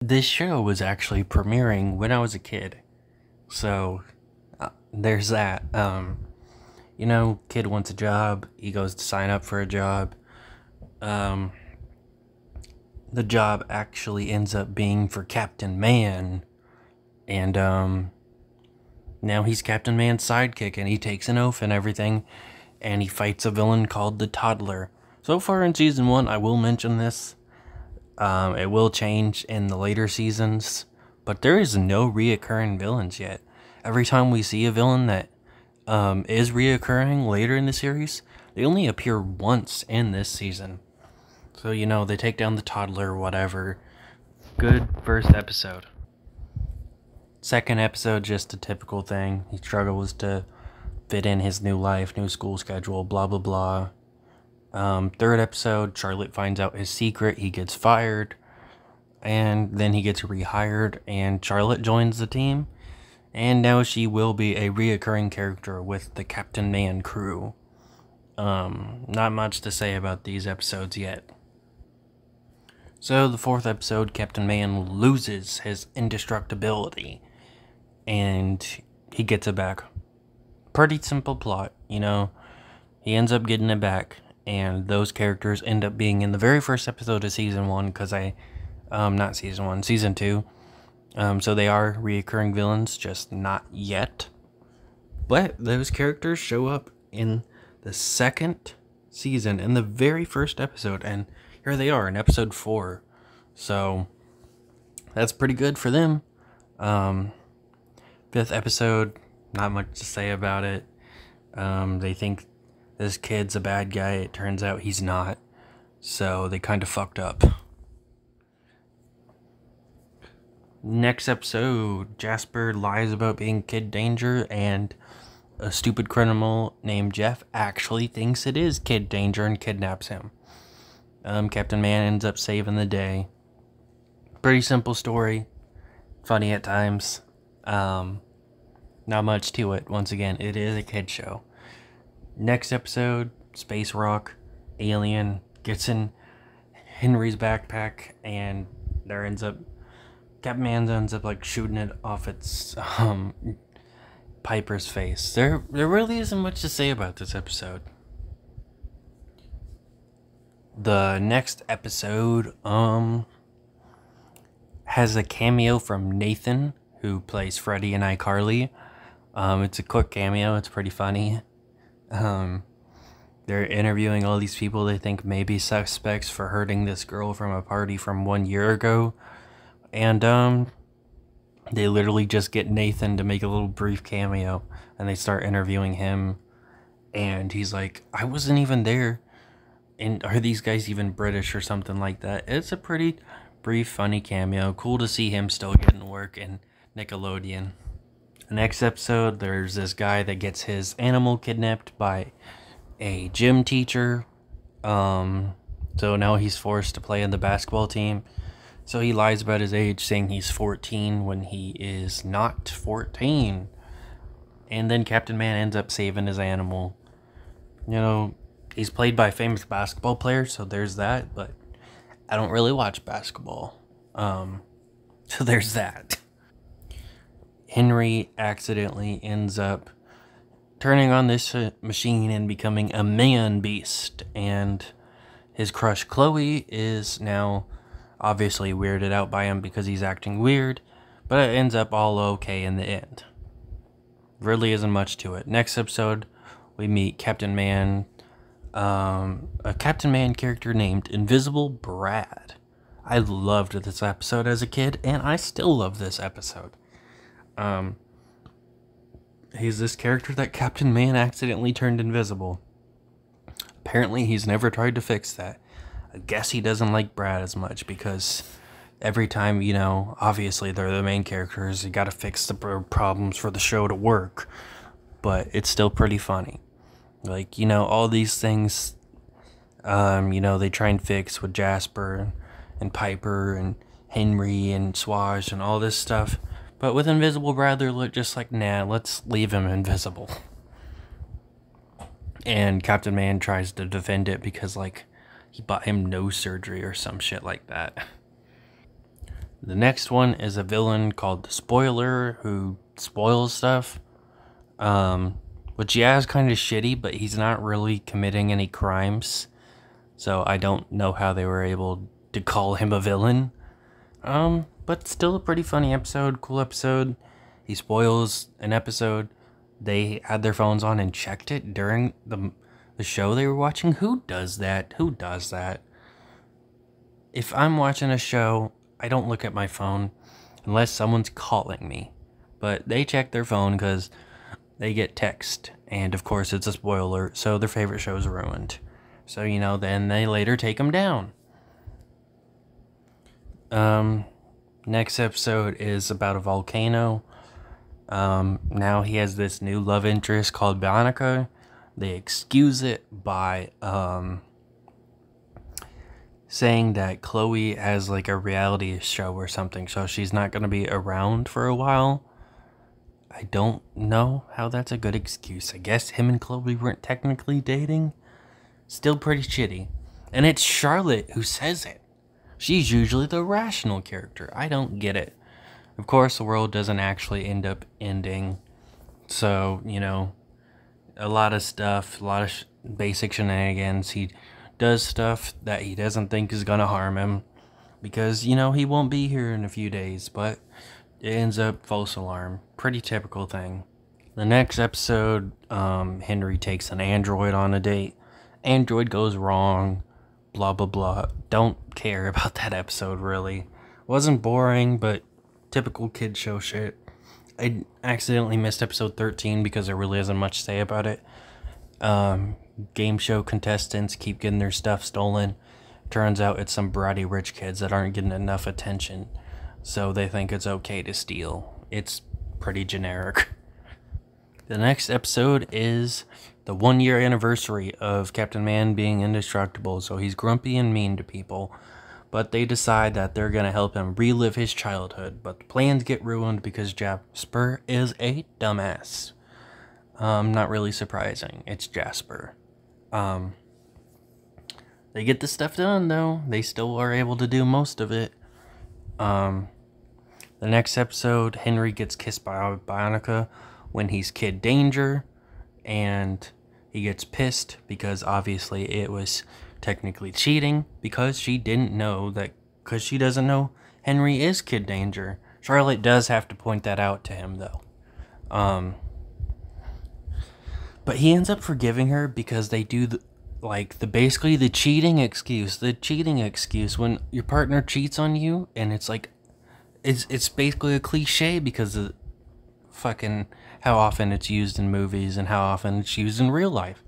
This show was actually premiering when I was a kid. So, uh, there's that. Um, you know, kid wants a job, he goes to sign up for a job. Um, the job actually ends up being for Captain Man. And, um, now he's Captain Man's sidekick and he takes an oath and everything. And he fights a villain called the Toddler. So far in season one, I will mention this. Um, it will change in the later seasons, but there is no reoccurring villains yet. Every time we see a villain that um, is reoccurring later in the series, they only appear once in this season. So, you know, they take down the toddler, whatever. Good first episode. Second episode, just a typical thing. He struggles to fit in his new life, new school schedule, blah, blah, blah. Um, third episode, Charlotte finds out his secret. He gets fired. And then he gets rehired, and Charlotte joins the team. And now she will be a reoccurring character with the Captain Man crew. Um, not much to say about these episodes yet. So, the fourth episode, Captain Man loses his indestructibility and he gets it back. Pretty simple plot, you know. He ends up getting it back, and those characters end up being in the very first episode of season one because I, um, not season one, season two. Um, so they are reoccurring villains, just not yet. But those characters show up in the second season, in the very first episode, and here they are in episode four. So that's pretty good for them. Um, fifth episode, not much to say about it. Um, they think this kid's a bad guy. It turns out he's not. So they kind of fucked up. Next episode, Jasper lies about being Kid Danger, and a stupid criminal named Jeff actually thinks it is Kid Danger and kidnaps him. Um, Captain Man ends up saving the day. Pretty simple story, funny at times. Um, not much to it. Once again, it is a kid show. Next episode, Space Rock, Alien gets in Henry's backpack, and there ends up Captain Man ends up like shooting it off its um Piper's face. There there really isn't much to say about this episode. The next episode um has a cameo from Nathan, who plays Freddie and iCarly. Um, it's a quick cameo. It's pretty funny. Um, they're interviewing all these people they think may be suspects for hurting this girl from a party from one year ago, and um, they literally just get Nathan to make a little brief cameo, and they start interviewing him, and he's like, "I wasn't even there." And are these guys even British or something like that? It's a pretty brief, funny cameo. Cool to see him still getting work in Nickelodeon. The next episode, there's this guy that gets his animal kidnapped by a gym teacher. Um, so now he's forced to play in the basketball team. So he lies about his age, saying he's 14 when he is not 14. And then Captain Man ends up saving his animal. You know, he's played by a famous basketball player, so there's that, but I don't really watch basketball. Um, so there's that. Henry accidentally ends up turning on this uh, machine and becoming a man beast. And his crush Chloe is now obviously weirded out by him because he's acting weird, but it ends up all okay in the end. Really isn't much to it. Next episode, we meet Captain Man, um, a Captain Man character named Invisible Brad. I loved this episode as a kid, and I still love this episode. Um, he's this character that Captain Man accidentally turned invisible. Apparently, he's never tried to fix that. I guess he doesn't like Brad as much because every time, you know, obviously they're the main characters, you gotta fix the problems for the show to work. But it's still pretty funny. Like, you know, all these things, um, you know, they try and fix with Jasper and Piper and Henry and Schwoz and all this stuff. But with Invisible Brad, they're just like, nah, let's leave him invisible. And Captain Man tries to defend it because, like, he bought him nose surgery or some shit like that. The next one is a villain called the Spoiler who spoils stuff. Um, which yeah is kind of shitty, but he's not really committing any crimes. So I don't know how they were able to call him a villain. Um, but still a pretty funny episode, cool episode. He spoils an episode. They had their phones on and checked it during the the show they were watching. Who does that? Who does that? If I'm watching a show, I don't look at my phone unless someone's calling me. But they check their phone because they get text, and of course it's a spoiler, so their favorite show is ruined. So you know, then they later take them down. Um, next episode is about a volcano. Um, now he has this new love interest called Bionica. They excuse it by um, saying that Chloe has like a reality show or something, so she's not going to be around for a while. I don't know how that's a good excuse. I guess him and Chloe weren't technically dating. Still pretty shitty. And it's Charlotte who says it. She's usually the rational character. I don't get it. Of course, the world doesn't actually end up ending. So, you know, a lot of stuff, a lot of sh- basic shenanigans. He does stuff that he doesn't think is going to harm him because, you know, he won't be here in a few days, but it ends up false alarm. Pretty typical thing. The next episode, um, Henry takes an android on a date. Android goes wrong blah blah blah. Don't care about that episode really. Wasn't boring, but typical kid show shit. I accidentally missed episode 13 because there really isn't much to say about it. Um, game show contestants keep getting their stuff stolen. Turns out it's some bratty rich kids that aren't getting enough attention, so they think it's okay to steal. It's pretty generic. The next episode is the one year anniversary of Captain Man being indestructible, so he's grumpy and mean to people. But they decide that they're to help him relive his childhood. But the plans get ruined because Jasper is a dumbass. Um, not really surprising. It's Jasper. Um, they get the stuff done, though. They still are able to do most of it. Um, the next episode, Henry gets kissed by Bionica when he's Kid Danger, and he gets pissed because obviously it was technically cheating because she didn't know that, because she doesn't know Henry is Kid Danger. Charlotte does have to point that out to him, though. Um, but he ends up forgiving her because they do the, like the basically the cheating excuse, the cheating excuse when your partner cheats on you, and it's like, it's it's basically a cliche because fucking how often it's used in movies and how often it's used in real life.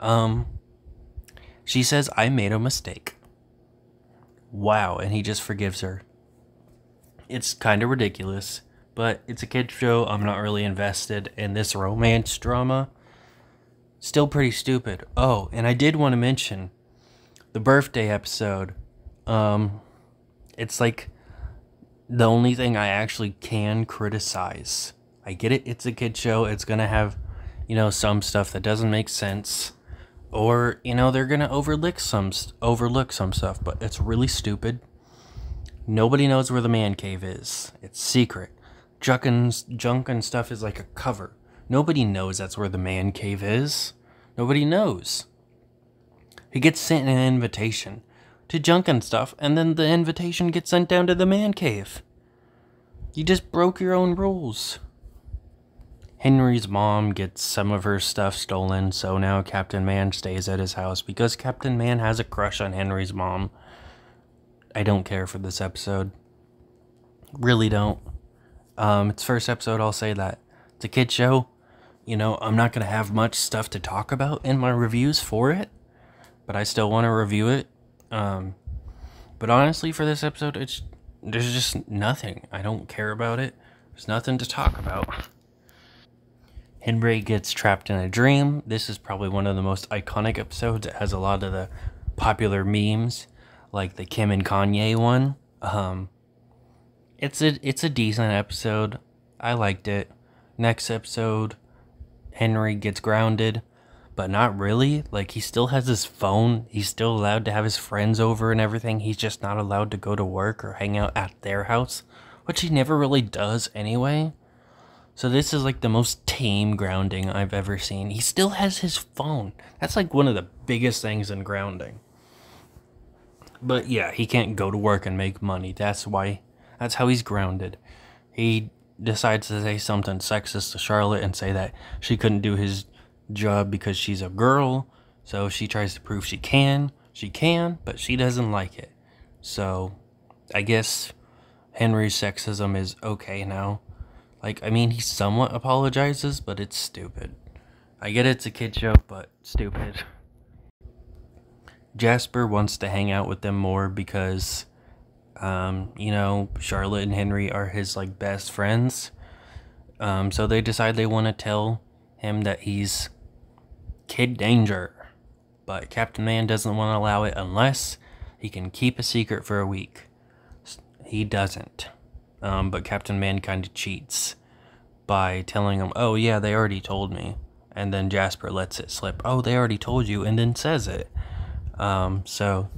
Um, she says, I made a mistake. Wow, and he just forgives her. It's kind of ridiculous, but it's a kid's show. I'm not really invested in this romance drama. Still pretty stupid. Oh, and I did want to mention the birthday episode. Um, it's like the only thing I actually can criticize I get it, it's a kid show. It's going to have, you know, some stuff that doesn't make sense or, you know, they're going to overlook some overlook some stuff, but it's really stupid. Nobody knows where the man cave is. It's secret. Junk and, junk and stuff is like a cover. Nobody knows that's where the man cave is. Nobody knows. He gets sent an invitation to junk and stuff, and then the invitation gets sent down to the man cave. You just broke your own rules. Henry's mom gets some of her stuff stolen, so now Captain Man stays at his house because Captain Man has a crush on Henry's mom. I don't care for this episode. Really don't. Um, it's first episode, I'll say that. It's a kid show. You know, I'm not going to have much stuff to talk about in my reviews for it, but I still want to review it. Um, but honestly, for this episode, it's there's just nothing. I don't care about it. There's nothing to talk about. Henry gets trapped in a dream. This is probably one of the most iconic episodes. It has a lot of the popular memes, like the Kim and Kanye one. Um, it's a it's a decent episode. I liked it. Next episode, Henry gets grounded but not really. Like he still has his phone. He's still allowed to have his friends over and everything. He's just not allowed to go to work or hang out at their house, which he never really does anyway. So this is like the most tame grounding I've ever seen. He still has his phone. That's like one of the biggest things in grounding. But yeah, he can't go to work and make money. That's why that's how he's grounded. He decides to say something sexist to Charlotte and say that she couldn't do his job because she's a girl. So she tries to prove she can. She can, but she doesn't like it. So I guess Henry's sexism is okay now. Like, I mean, he somewhat apologizes, but it's stupid. I get it's a kid show, but stupid. Jasper wants to hang out with them more because, um, you know, Charlotte and Henry are his, like, best friends. Um, so they decide they want to tell him that he's Kid Danger. But Captain Man doesn't want to allow it unless he can keep a secret for a week. He doesn't. Um, but Captain Man kind of cheats by telling him, oh, yeah, they already told me. And then Jasper lets it slip. Oh, they already told you, and then says it. Um, so,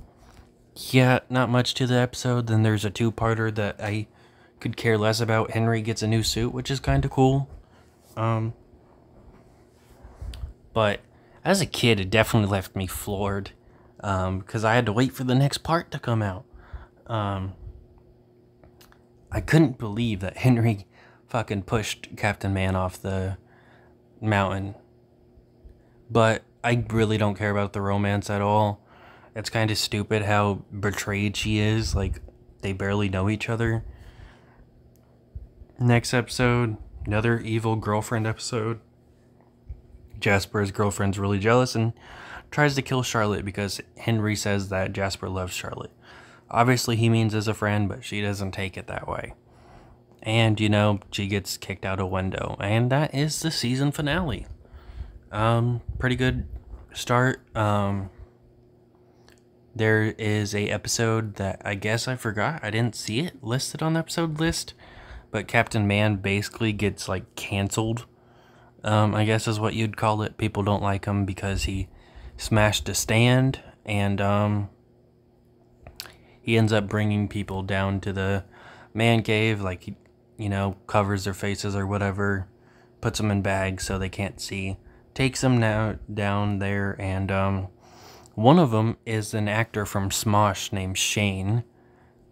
yeah, not much to the episode. Then there's a two parter that I could care less about. Henry gets a new suit, which is kind of cool. Um, but as a kid, it definitely left me floored because um, I had to wait for the next part to come out. Um, I couldn't believe that Henry fucking pushed Captain Man off the mountain. But I really don't care about the romance at all. It's kind of stupid how betrayed she is. Like, they barely know each other. Next episode, another evil girlfriend episode. Jasper's girlfriend's really jealous and tries to kill Charlotte because Henry says that Jasper loves Charlotte. Obviously, he means as a friend, but she doesn't take it that way. And, you know, she gets kicked out a window. And that is the season finale. Um, pretty good start. Um, there is a episode that I guess I forgot. I didn't see it listed on the episode list. But Captain Man basically gets, like, canceled. Um, I guess is what you'd call it. People don't like him because he smashed a stand. And, um, he ends up bringing people down to the man cave. Like, you know, covers their faces or whatever, puts them in bags so they can't see, takes them now down there, and um, one of them is an actor from Smosh named Shane,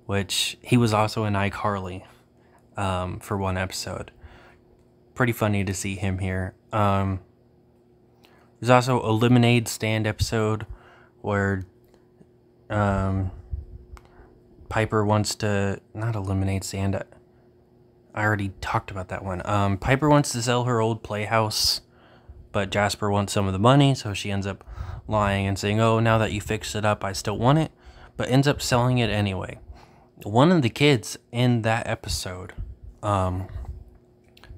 which he was also in iCarly um, for one episode. Pretty funny to see him here. Um, there's also a lemonade stand episode where um, Piper wants to not eliminate stand. I already talked about that one. Um, Piper wants to sell her old playhouse, but Jasper wants some of the money, so she ends up lying and saying, "Oh, now that you fixed it up, I still want it," but ends up selling it anyway. One of the kids in that episode um,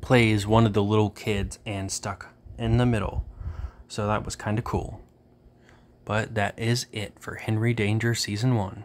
plays one of the little kids and stuck in the middle, so that was kind of cool. But that is it for Henry Danger season one.